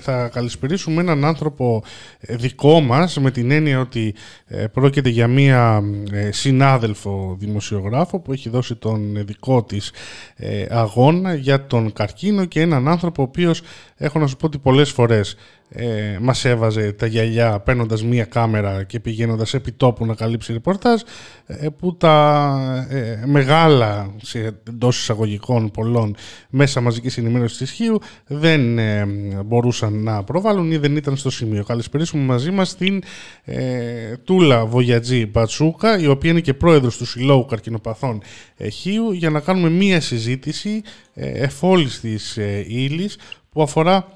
θα καλησπερίσουμε έναν άνθρωπο ε, δικό μας με την έννοια ότι ε, πρόκειται για μία ε, συνάδελφο δημοσιογράφο που έχει δώσει τον δικό της αγώνα για τον καρκίνο και έναν άνθρωπο ο οποίος έχω να σου πω ότι πολλές φορές ε, μας έβαζε τα γυαλιά παίρνοντας μία κάμερα και πηγαίνοντας επί τόπου να καλύψει ρεπορτάζ ε, που τα ε, μεγάλα εντός εισαγωγικών πολλών μέσα μαζικής ενημέρωσης της Χίου δεν ε, μπορούσαν να προβάλλουν ή δεν ήταν στο σημείο. Καλησπερίσουμε μαζί μας την Τούλα Βογιατζή Πατσούκα η οποία είναι και πρόεδρος του Συλλόγου Καρκινοπαθών Χίου για να κάνουμε μία συζήτηση εφόλης της ύλης που αφορά ε,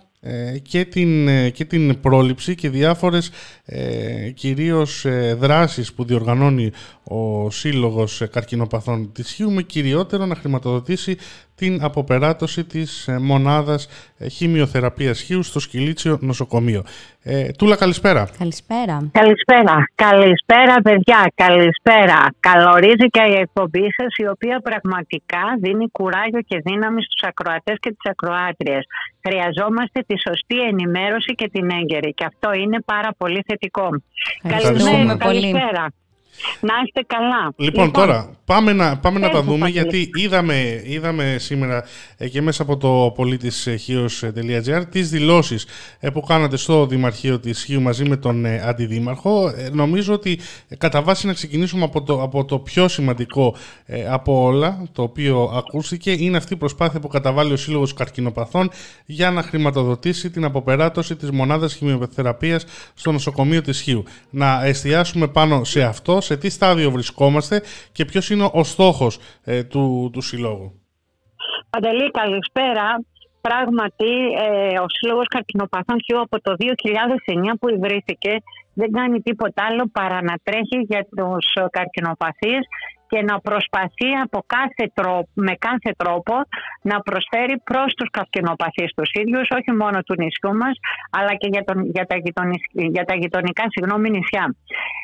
και, την, ε, και την πρόληψη και διάφορες ε, κυρίως ε, δράσεις που διοργανώνει ο Σύλλογος Καρκινοπαθών της Χίου με κυριότερο να χρηματοδοτήσει την αποπεράτωση της μονάδας χημειοθεραπείας Χίου στο Σκυλίτσιο Νοσοκομείο. Ε, Τούλα, καλησπέρα. Καλησπέρα. Καλησπέρα. Καλησπέρα, παιδιά. Καλησπέρα. Καλωρίζει και η εκπομπή σας, η οποία πραγματικά δίνει κουράγιο και δύναμη στους ακροατές και τις ακροάτριες. Χρειαζόμαστε τη σωστή ενημέρωση και την έγκαιρη. Και αυτό είναι πάρα πολύ θετικό. Καλησπέρα. Καλησπέρα. Να είστε καλά. Λοιπόν, λοιπόν τώρα πάμε να, πάμε να τα δούμε γιατί είδαμε, είδαμε σήμερα ε, και μέσα από το πολίτης χίος.gr τις δηλώσεις ε, που κάνατε στο Δημαρχείο της Χίου μαζί με τον ε, Αντιδήμαρχο. Νομίζω ότι κατά βάση να ξεκινήσουμε από το, από το πιο σημαντικό από όλα το οποίο ακούστηκε είναι αυτή η προσπάθεια που καταβάλει ο Σύλλογος Καρκινοπαθών για να χρηματοδοτήσει την αποπεράτωση της μονάδας χημειοθεραπείας στο νοσοκομείο της Χίου. Να εστιάσουμε πάνω σε αυτό, σε τι στάδιο βρισκόμαστε και ποιος είναι ο στόχος ε, του, του Συλλόγου. Παντελή, καλησπέρα. Πράγματι, ε, ο Σύλλογος Καρκινοπαθών Χιού από το 2009 που ιδρύθηκε δεν κάνει τίποτα άλλο παρά να τρέχει για τους καρκινοπαθείς και να προσπαθεί από κάθε τρόπο, με κάθε τρόπο να προσφέρει προς τους καρκινοπαθείς τους ίδιους, όχι μόνο του νησιού μας, αλλά και για, τον, για, τα, για τα γειτονικά συγγνώμη, νησιά.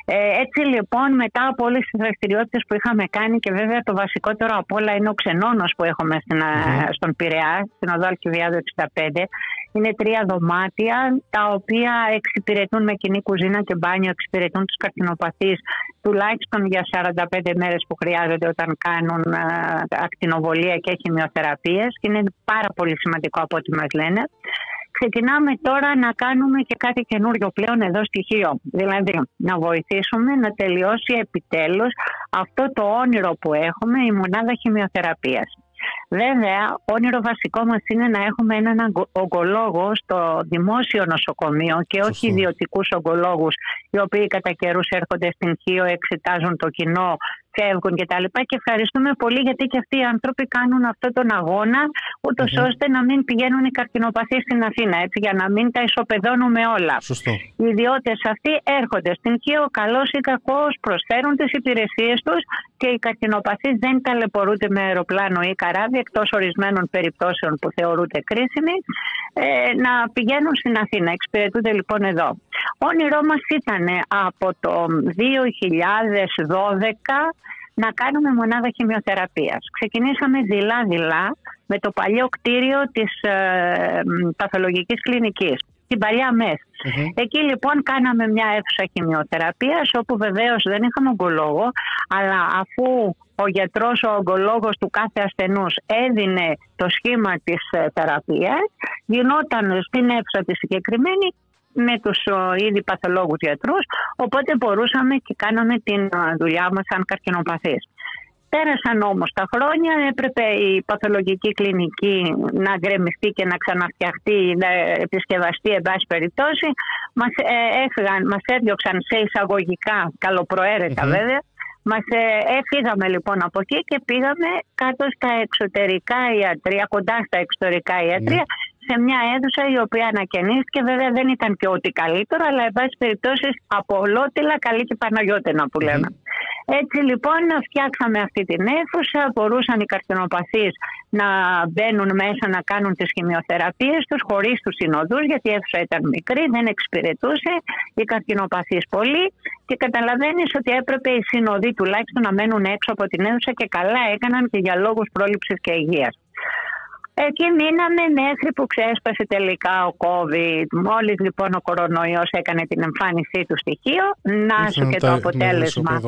Ε, έτσι λοιπόν, μετά από όλες τις δραστηριότητες που είχαμε κάνει και βέβαια το βασικότερο από όλα είναι ο ξενώνος που έχουμε στην, mm. στον Πειραιά, στην Οδό Αλκιβιάδου 65, είναι τρία δωμάτια τα οποία εξυπηρετούν με κοινή κουζίνα και μπάνιο, εξυπηρετούν τους καρκινοπαθείς τουλάχιστον για 45 μέρες που χρειάζονται όταν κάνουν ε, ακτινοβολία και χημειοθεραπείες και είναι πάρα πολύ σημαντικό από ό,τι μας λένε. Ξεκινάμε τώρα να κάνουμε και κάτι καινούριο πλέον εδώ στοιχείο. Δηλαδή να βοηθήσουμε να τελειώσει επιτέλους αυτό το όνειρο που έχουμε η μονάδα χημειοθεραπείας. Βέβαια, όνειρο βασικό μας είναι να έχουμε έναν ογκολόγο στο δημόσιο νοσοκομείο και όχι ιδιωτικούς ογκολόγους, οι οποίοι κατά καιρούς έρχονται στην Χίο, εξετάζουν το κοινό, φεύγουν κτλ. Και, και ευχαριστούμε πολύ γιατί και αυτοί οι άνθρωποι κάνουν αυτόν τον αγώνα, ώστε να μην πηγαίνουν οι καρκινοπαθείς στην Αθήνα, έτσι, για να μην τα ισοπεδώνουμε όλα. Σωστό. Οι ιδιώτες αυτοί έρχονται στην Κίο, καλός ή κακός, προσφέρουν τις υπηρεσίες τους και οι καρκινοπαθείς δεν ταλαιπωρούνται με αεροπλάνο ή καράβι, εκτός ορισμένων περιπτώσεων που θεωρούνται κρίσιμοι, ε, να πηγαίνουν στην Αθήνα. Εξυπηρετούνται λοιπόν εδώ. Όνειρό μας ήταν από το 2012 να κάνουμε μονάδα χημειοθεραπείας. Ξεκινήσαμε δειλά-δειλά με το παλιό κτίριο της ε, παθολογικής κλινικής, την παλιά ΜΕΘ. Εκεί λοιπόν κάναμε μια αίθουσα χημειοθεραπείας όπου βεβαίως δεν είχαμε ογκολόγο, αλλά αφού ο γιατρός, ο ογκολόγος του κάθε ασθενούς έδινε το σχήμα της ε, θεραπείας, γινόταν στην αίθουσα τη συγκεκριμένη με τους ήδη παθολόγους γιατρούς, οπότε μπορούσαμε και κάναμε την δουλειά μας σαν καρκινοπαθείς. Πέρασαν όμως τα χρόνια, έπρεπε η παθολογική κλινική να γκρεμιστεί και να ξαναφτιαχτεί, να επισκευαστεί εν πάση περιπτώσει. Μας, ε, έφυγαν, μας έδιωξαν σε εισαγωγικά, καλοπροαίρετα βέβαια, μας ε, έφυγαμε λοιπόν από εκεί και πήγαμε κάτω στα εξωτερικά ιατρία, κοντά στα εξωτερικά ιατρία, σε μια αίθουσα η οποία ανακαινίστηκε. Βέβαια δεν ήταν και ό,τι καλύτερο, αλλά εν πάση περιπτώσει από ολότελα καλή και παναγιώτενα που λέμε. Έτσι λοιπόν φτιάξαμε αυτή την αίθουσα, μπορούσαν οι καρκινοπαθείς να μπαίνουν μέσα να κάνουν τις χημειοθεραπείες τους χωρίς τους συνοδούς γιατί η αίθουσα ήταν μικρή, δεν εξυπηρετούσε οι καρκινοπαθείς πολύ και καταλαβαίνεις ότι έπρεπε οι συνοδοί τουλάχιστον να μένουν έξω από την αίθουσα και καλά έκαναν και για λόγους πρόληψης και υγείας. Εκεί μείναμε μέχρι που ξέσπασε τελικά ο COVID. Μόλις λοιπόν ο κορονοϊός έκανε την εμφάνισή του στοιχείο, να σου και το αποτέλεσμα.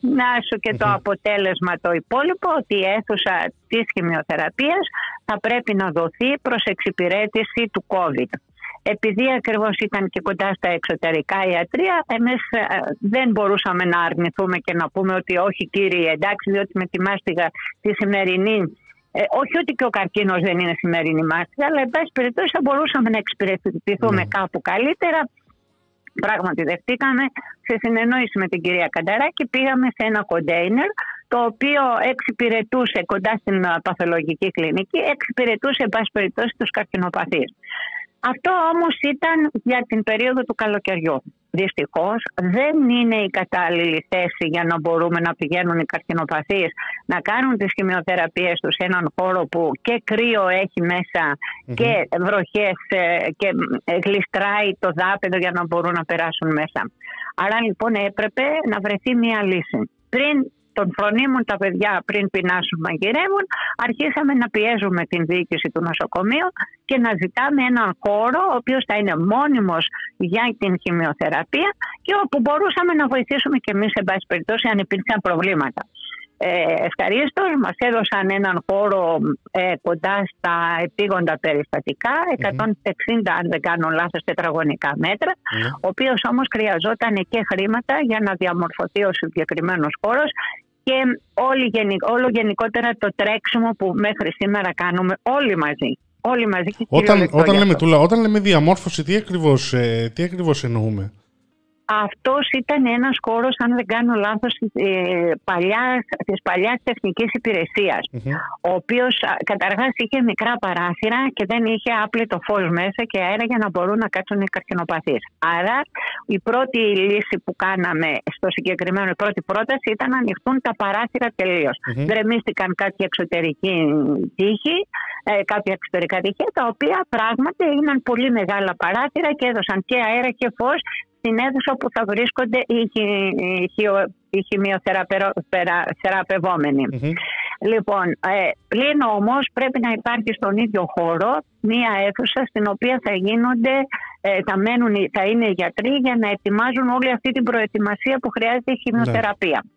Να σου και το αποτέλεσμα το υπόλοιπο ότι η αίθουσα της χημειοθεραπείας θα πρέπει να δοθεί προς εξυπηρέτηση του COVID. Επειδή ακριβώς ήταν και κοντά στα εξωτερικά ιατρία, εμείς ε, δεν μπορούσαμε να αρνηθούμε και να πούμε ότι όχι κύριε εντάξει, διότι με τη μάστιγα τη σημερινή ε, όχι ότι και ο καρκίνος δεν είναι σημερινή μάστιγα, αλλά εν πάση περιπτώσει θα μπορούσαμε να εξυπηρετηθούμε ναι. κάπου καλύτερα. Πράγματι δεχτήκαμε σε συνεννόηση με την κυρία Κανταράκη πήγαμε σε ένα κοντέινερ το οποίο εξυπηρετούσε κοντά στην παθολογική κλινική, εξυπηρετούσε εν πάση περιπτώσει τους καρκινοπαθείς. Αυτό όμως ήταν για την περίοδο του καλοκαιριού. Δυστυχώς δεν είναι η κατάλληλη θέση για να μπορούμε να πηγαίνουν οι καρκινοπαθείς να κάνουν τις χημειοθεραπείες τους σε έναν χώρο που και κρύο έχει και βροχές ε, και ε, γλιστράει το δάπεδο για να μπορούν να περάσουν μέσα. Άρα λοιπόν έπρεπε να βρεθεί μια λύση. Πριν τον φρονίμουν τα παιδιά πριν πεινάσουν μαγειρεύουν, αρχίσαμε να πιέζουμε την διοίκηση του νοσοκομείου και να ζητάμε έναν χώρο ο οποίος θα είναι μόνιμος για την χημειοθεραπεία και όπου μπορούσαμε να βοηθήσουμε και εμείς σε πάση περιπτώσει αν υπήρξαν προβλήματα. Ε, ευχαρίστως μας έδωσαν έναν χώρο ε, κοντά στα επίγοντα περιστατικά 160 αν δεν κάνω λάθος τετραγωνικά μέτρα ο οποίος όμως χρειαζόταν και χρήματα για να διαμορφωθεί ο συγκεκριμένος χώρος και όλη, όλο γενικότερα το τρέξιμο που μέχρι σήμερα κάνουμε όλοι μαζί. Όλοι μαζί και όταν, όταν, λέμε, τούλα, όταν λέμε διαμόρφωση, τι ακριβώς, ε, τι ακριβώς εννοούμε; Αυτός ήταν ένας χώρος, αν δεν κάνω λάθος, ε, παλιάς, της παλιάς τεχνικής ο οποίος καταρχάς είχε μικρά παράθυρα και δεν είχε άπλετο φως μέσα και αέρα για να μπορούν να κάτσουν οι καρκινοπαθείς. Άρα η πρώτη λύση που κάναμε στο συγκεκριμένο, η πρώτη πρόταση ήταν να ανοιχτούν τα παράθυρα τελείως. Mm-hmm. Γκρεμίστηκαν κάποια εξωτερική τύχη, ε, κάποια εξωτερικά τυχεία, τα οποία πράγματι έγιναν πολύ μεγάλα παράθυρα και έδωσαν και αέρα και φως στην αίθουσα που θα βρίσκονται οι, οι χημειοθεραπευόμενοι. Λοιπόν, ε, πλην όμως πρέπει να υπάρχει στον ίδιο χώρο μία αίθουσα στην οποία θα γίνονται, ε, θα, μένουν, θα είναι οι γιατροί για να ετοιμάζουν όλη αυτή την προετοιμασία που χρειάζεται η χημειοθεραπεία. Ναι.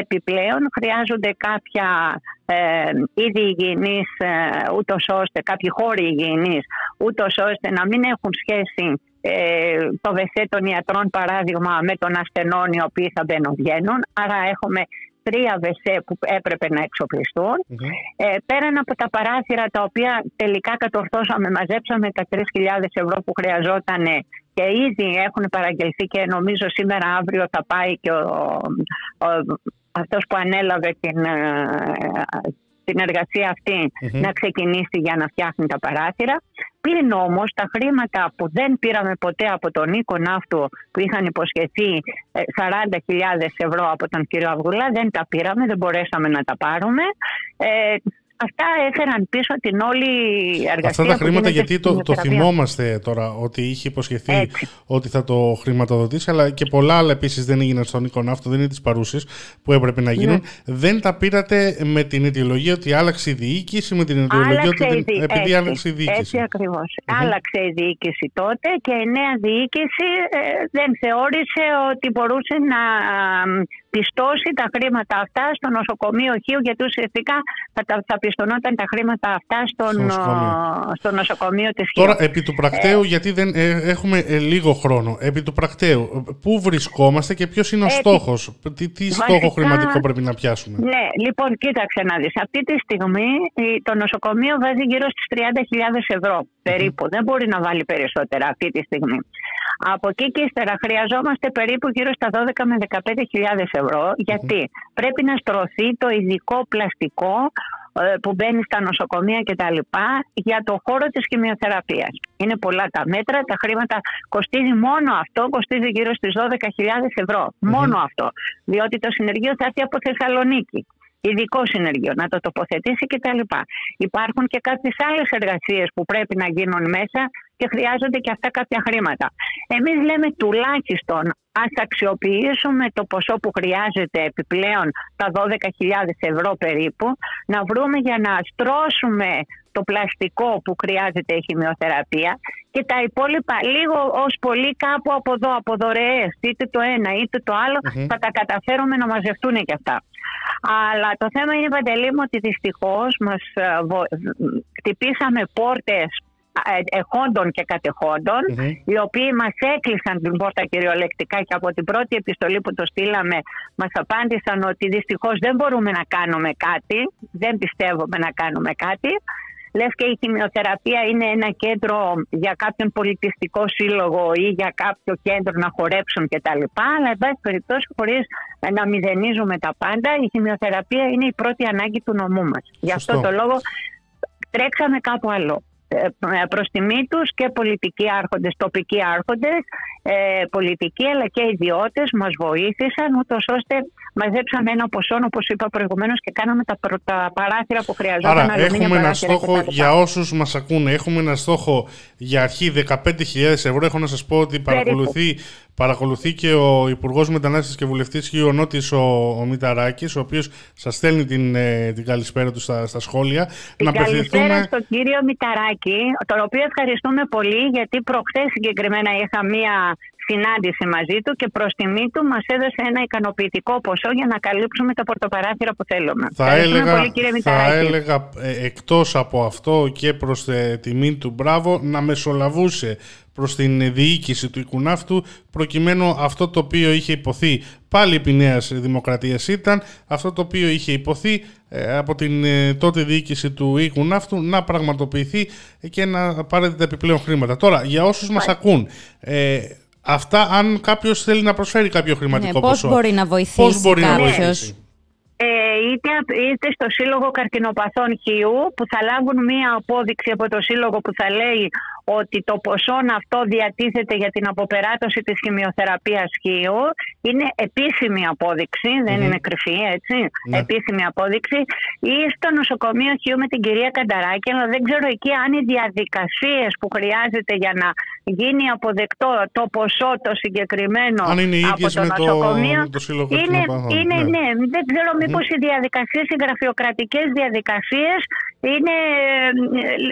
Επιπλέον χρειάζονται κάποια ε, είδη υγιεινής, ε, ούτως ώστε, κάποιοι χώροι υγιεινής, ούτως ώστε να μην έχουν σχέση ε, το βεσέ των ιατρών παράδειγμα με τον ασθενών οι οποίοι θα μπαίνουν βγαίνουν. Άρα έχουμε τρία βεσέ που έπρεπε να εξοπλιστούν. Ε, πέραν από τα παράθυρα τα οποία τελικά κατορθώσαμε, μαζέψαμε τα 3.000 ευρώ που χρειαζόταν και ήδη έχουν παραγγελθεί και νομίζω σήμερα αύριο θα πάει και ο, ο, αυτός που ανέλαβε την, ε, την εργασία να ξεκινήσει για να φτιάχνει τα παράθυρα. Πλην όμως τα χρήματα που δεν πήραμε ποτέ από τον Νίκο Ναύτου που είχαν υποσχεθεί 40.000 ε, ευρώ από τον κύριο Αυγουλά δεν τα πήραμε, δεν μπορέσαμε να τα πάρουμε. Ε, αυτά έφεραν πίσω την όλη εργασία. Αυτά τα χρήματα, γιατί το, το θυμόμαστε τώρα ότι είχε υποσχεθεί ότι θα το χρηματοδοτήσει, αλλά και πολλά άλλα επίσης δεν έγιναν στον Νίκο Ναύτο, δεν είναι τι παρούσει που έπρεπε να γίνουν. Ναι. Δεν τα πήρατε με την αιτιολογία ότι άλλαξε η διοίκηση, με την αιτιολογία ότι. Δεν, επειδή άλλαξε η διοίκηση. Έτσι ακριβώ. Άλλαξε η διοίκηση τότε και η νέα διοίκηση ε, δεν θεώρησε ότι μπορούσε να πιστώσει τα χρήματα αυτά στο νοσοκομείο Χίου, γιατί ουσιαστικά θα, θα πιστονόταν τα χρήματα αυτά στον, στο νοσοκομείο της Χίου. Τώρα, επί του πρακτέου, ε, γιατί δεν ε, έχουμε ε, λίγο χρόνο, επί του πρακτέου, πού βρισκόμαστε και ποιος είναι ο στόχος, τι, τι στόχο χρηματικό πρέπει να πιάσουμε; Ναι, λοιπόν, κοίταξε να δεις. Αυτή τη στιγμή το νοσοκομείο βάζει γύρω στις 30.000 ευρώ περίπου. Δεν μπορεί να βάλει περισσότερα αυτή τη στιγμή. Από εκεί και ύστερα χρειαζόμαστε περίπου γύρω στα 12 με 15.000 ευρώ γιατί πρέπει να στρωθεί το ειδικό πλαστικό ε, που μπαίνει στα νοσοκομεία κτλ. για το χώρο της χημειοθεραπείας. Είναι πολλά τα μέτρα, τα χρήματα κοστίζει μόνο αυτό, κοστίζει γύρω στις 12.000 ευρώ. Μόνο αυτό. Διότι το συνεργείο θα έρθει από Θεσσαλονίκη ειδικό συνεργείο, να το τοποθετήσει κτλ. Υπάρχουν και κάποιες άλλες εργασίες που πρέπει να γίνουν μέσα και χρειάζονται και αυτά κάποια χρήματα. Εμείς λέμε τουλάχιστον ας αξιοποιήσουμε το ποσό που χρειάζεται επιπλέον τα 12.000 ευρώ περίπου να βρούμε για να στρώσουμε το πλαστικό που χρειάζεται η χημειοθεραπεία και τα υπόλοιπα λίγο ως πολύ κάπου από εδώ, από δωρεές, είτε το ένα είτε το αλλο θα τα καταφέρουμε να μαζευτούν και αυτά. Αλλά το θέμα είναι, Παντελή μου, ότι δυστυχώς μας ε, χτυπήσαμε πόρτες ε, εχόντων και κατεχοντων οι οποίοι μας έκλεισαν την πόρτα κυριολεκτικά και από την πρώτη επιστολή που το στείλαμε μας απάντησαν ότι δυστυχώς δεν μπορούμε να κάνουμε κάτι, δεν πιστεύουμε να κάνουμε κάτι. Λες και η χημειοθεραπεία είναι ένα κέντρο για κάποιον πολιτιστικό σύλλογο ή για κάποιο κέντρο να χορέψουν κτλ. Αλλά, εν πάση περιπτώσει, χωρίς να μηδενίζουμε τα πάντα, η χημειοθεραπεία είναι η πρώτη ανάγκη του νομού μας. Γι' αυτό το λόγο τρέξαμε κάπου άλλο. Ε, προς τιμή τους και πολιτικοί άρχοντες, τοπικοί άρχοντες, ε, πολιτικοί αλλά και ιδιώτες μας βοήθησαν ούτως ώστε μαζέψαμε ένα ποσό όπως είπα προηγουμένως και κάναμε τα, τα παράθυρα που χρειαζόταν. Άρα έχουμε ένα στόχο για όσους μας ακούνε, έχουμε ένα στόχο για αρχή 15.000 ευρώ. Έχω να σας πω ότι παρακολουθεί Παρακολουθεί και ο Υπουργός Μετανάστευσης και Βουλευτής Χιονότη, ο, ο Μηταράκης, ο οποίος σας στέλνει την, ε, την καλησπέρα του στα, στα σχόλια. Την να καλησπέρα στον κύριο Μηταράκη, τον οποίο ευχαριστούμε πολύ, γιατί προχθές συγκεκριμένα είχα μία συνάντηση μαζί του και προς τιμή του μας έδωσε ένα ικανοποιητικό ποσό για να καλύψουμε τα πορτοπαράθυρα που θέλουμε. Θα έλεγα, πολύ, κύριε θα έλεγα ε, εκτός από αυτό και προς ε, τιμή του μπράβο να μεσολαβούσε προς την διοίκηση του Ικουνάφτου προκειμένου αυτό το οποίο είχε υποθεί πάλι επί Νέας Δημοκρατίας ήταν αυτό το οποίο είχε υποθεί ε, από την ε, τότε διοίκηση του Ικουνάφτου να πραγματοποιηθεί και να πάρετε τα επιπλέον χρήματα. Τώρα, για όσους μας ακούν, ε, αυτά αν κάποιος θέλει να προσφέρει κάποιο χρηματικό ναι, ποσό. Πώς μπορεί να βοηθήσει πώς μπορεί κάποιος. Να βοηθήσει; Ε, είτε, είτε στο Σύλλογο Καρκινοπαθών Χιού που θα λάβουν μία απόδειξη από το Σύλλογο που θα λέει ότι το ποσό αυτό διατίθεται για την αποπεράτωση της χημειοθεραπείας χείου είναι επίσημη δεν είναι κρυφή έτσι, ναι. επίσημη απόδειξη ή στο νοσοκομείο χείου με την κυρία Κανταράκη αλλά δεν ξέρω εκεί αν οι διαδικασίες που χρειάζεται για να γίνει αποδεκτό το ποσό το συγκεκριμένο αν είναι από το νοσοκομείο το, το είναι, είναι ναι. ναι. δεν ξέρω μήπως οι διαδικασίες, οι γραφειοκρατικές διαδικασίες είναι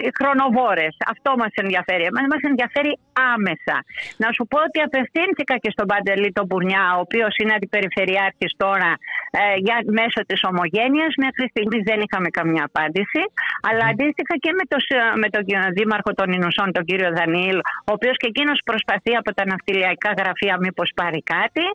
ε, χρονοβόρες. Αυτό μας ενδιαφέρει. Εμάς μας ενδιαφέρει άμεσα. Να σου πω ότι απευθύνθηκα και στον Παντελή τον Μπουρνιά, ο οποίος είναι αντιπεριφερειάρχης τώρα ε, για, μέσω της ομογένειας. Μέχρι στιγμής δεν είχαμε καμιά απάντηση. Αλλά αντίστοιχα και με, το, με τον Δήμαρχο των Ινουσών, τον κύριο Δανίλ, ο οποίος και εκείνος προσπαθεί από τα ναυτιλιακά γραφεία μήπως πάρει κάτι.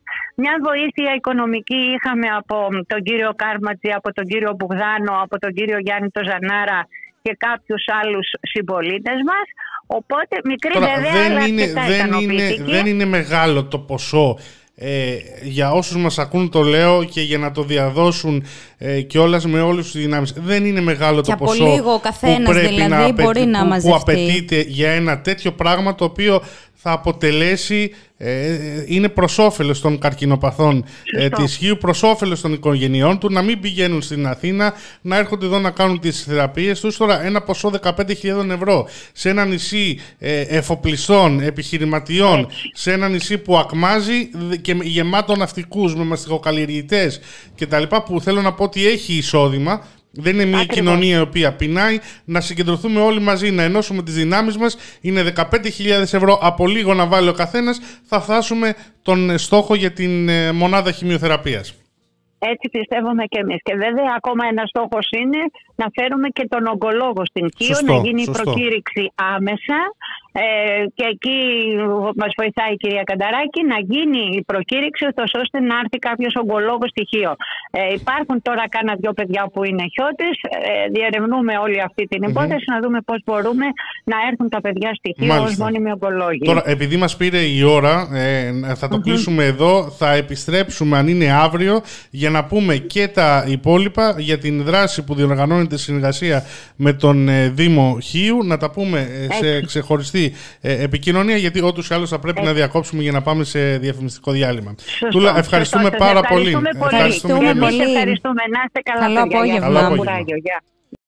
Μια βοήθεια οικονομική είχαμε από τον κύριο Κάρματζη, από τον κύριο Μπουγδάνο, από τον κύριο Γιάννη Τοζανάρα και κάποιους άλλους συμπολίτες μας. Οπότε μικρή Τώρα, βέβαια, δεν αλλά είναι, δεν, είναι, δεν είναι μεγάλο το ποσό ε, για όσους μας ακούν το λέω και για να το διαδώσουν ε, και όλας με όλους τους δυνάμεις. Δεν είναι μεγάλο και το ποσό λίγο ο καθένας, που πρέπει δηλαδή, να, μπορεί να που, που απαιτείται για ένα τέτοιο πράγμα το οποίο θα αποτελέσει, ε, είναι προς όφελος των καρκινοπαθών ε, της Χίου, προς όφελος των οικογενειών του, να μην πηγαίνουν στην Αθήνα, να έρχονται εδώ να κάνουν τις θεραπείες τους. Τώρα, ένα ποσό 15.000 ευρώ σε ένα νησί ε, εφοπλιστών, επιχειρηματιών, σε ένα νησί που ακμάζει και γεμάτο ναυτικούς με μαστιγοκαλλιεργητέ κτλ. Που θέλω να πω ότι έχει εισόδημα, δεν είναι μια κοινωνία η οποία πεινάει. Να συγκεντρωθούμε όλοι μαζί, να ενώσουμε τις δυνάμεις μας. Είναι 15.000 ευρώ από λίγο να βάλει ο καθένας. Θα φτάσουμε τον στόχο για την ε, μονάδα χημειοθεραπείας. Έτσι πιστεύουμε και εμείς. Και βέβαια ακόμα ένας στόχος είναι να φέρουμε και τον ογκολόγο στην Κίο, να γίνει η προκήρυξη άμεσα ε, και εκεί μας βοηθάει η κυρία Κανταράκη να γίνει η προκήρυξη ώστε να έρθει κάποιος ογκολόγος στοιχείο. Ε, υπάρχουν τώρα κάνα δυο παιδιά που είναι χιώτες, ε, διερευνούμε όλη αυτή την υποθεση να δούμε πώς μπορούμε να έρθουν τα παιδιά στοιχείο ως μόνιμοι ογκολόγοι. Τώρα επειδή μας πήρε η ώρα, ε, θα το κλείσουμε εδώ, θα επιστρέψουμε αν είναι αύριο για να πούμε και τα υπόλοιπα για την δράση που διοργανώνεται συνεργασία με τον ε, Δήμο Χίου, να τα πούμε ε, σε ξεχωριστή ε, επικοινωνία, γιατί όντως ή άλλως θα πρέπει να διακόψουμε για να πάμε σε διαφημιστικό διάλειμμα. Σωστό, Τούλα, ευχαριστούμε πάρα πολύ. Ευχαριστούμε πολύ. Ευχαριστούμε, πολύ. ευχαριστούμε. Να είστε καλά. Καλό απόγευμα.